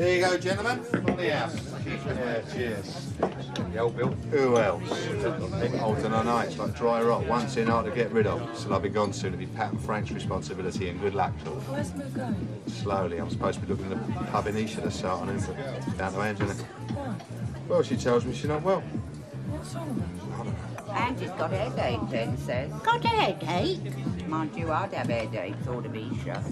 Here you go, gentlemen. From the house. Yeah, cheers. The old Bill. Who else? Older than I know. It's like dry rot. Once in, hard to get rid of. So I'll be gone soon. It'll be Pat and Frank's responsibility, and good luck to them. Where's Moo going? Slowly. I'm supposed to be looking at the pub in Esher this afternoon, but down to Angela. Well, she tells me she's not well. What's wrong? Angie's got a headache, Ben says. Got a headache? Mind you, I'd have headaches, or to be sure.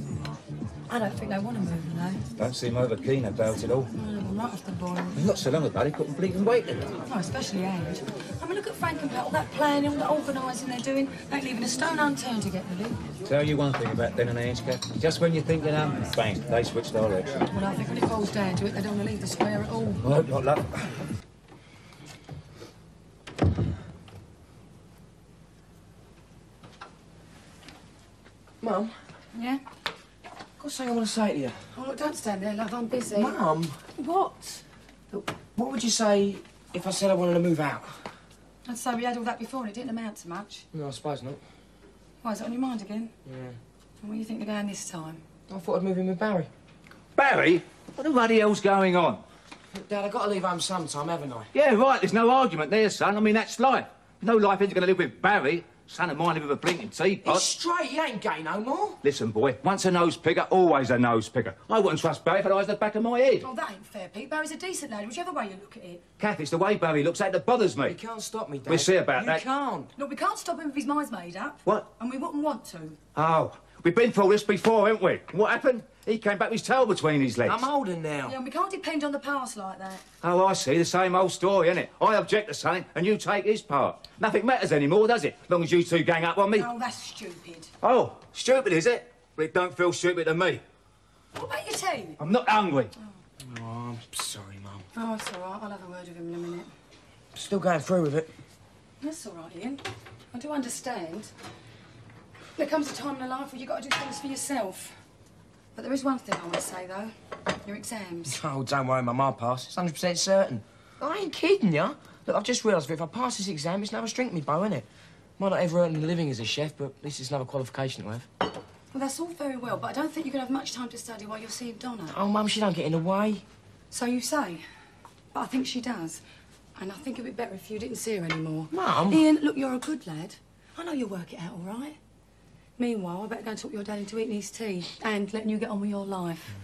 I don't think they want to move now. Don't seem over keen about it all. I'm right off the boil. Not so long ago, they couldn't bleeding wait in it. No, especially Ange. I mean, look at Frank and Pat, all that planning, all that organising they're doing. They ain't leaving a stone unturned to get rid of it. Tell you one thing about Den and Ange, Kath. Just when you think you're done, bang, they switch direction. Well, I think when it boils down to it, they don't want to leave the square at all. Well, not love. Mum, Yeah? I've got something I want to say to you. Oh, look, don't stand there, love. I'm busy. Mum, What? what would you say if I said I wanted to move out? I'd say we had all that before and it didn't amount to much. No, I suppose not. Why, is it on your mind again? Yeah. And where do you think you're going this time? I thought I'd move in with Barry. Barry? What the bloody hell's going on? Look, Dad, I've got to leave home sometime, haven't I? Yeah, right, there's no argument there, son. I mean, that's life. No life isn't going to live with Barry. Son of mine live with a blinking teapot. He's straight, he ain't gay no more. Listen, boy, once a nose picker, always a nose picker. I wouldn't trust Barry if I was the back of my head. Oh, that ain't fair, Pete. Barry's a decent lad, whichever way you look at it. Kath, it's the way Barry looks at it that bothers me. You can't stop me, Dad. We'll see about you that. You can't. Look, we can't stop him if his mind's made up. What? And we wouldn't want to. Oh, we've been through this before, haven't we? What happened? He came back with his tail between his legs. I'm older now. Yeah, and we can't depend on the past like that. Oh, I see. The same old story, innit? I object to something and you take his part. Nothing matters anymore, does it? Long as you two gang up on me. Oh, that's stupid. Oh, stupid, is it? Well, it don't feel stupid to me. What about your tea? I'm not hungry. Oh, I'm sorry, Mum. Oh, it's all right. I'll have a word with him in a minute. Still going through with it. That's all right, Ian. I do understand. There comes a time in life where you've got to do things for yourself. But there is one thing I want to say, though. Your exams. Oh, don't worry, my Mum, I'll pass. It's 100% certain. I ain't kidding ya. Look, I've just realised that if I pass this exam, it's another string to me bow, innit? Might not ever earn a living as a chef, but at least it's another qualification to have. Well, that's all very well, but I don't think you're going to have much time to study while you're seeing Donna. Oh, Mum, she don't get in the way. So you say. But I think she does. And I think it'd be better if you didn't see her anymore. Mum. Ian, look, you're a good lad. I know you'll work it out all right. Meanwhile, I better go and talk your dad into eating his tea and letting you get on with your life.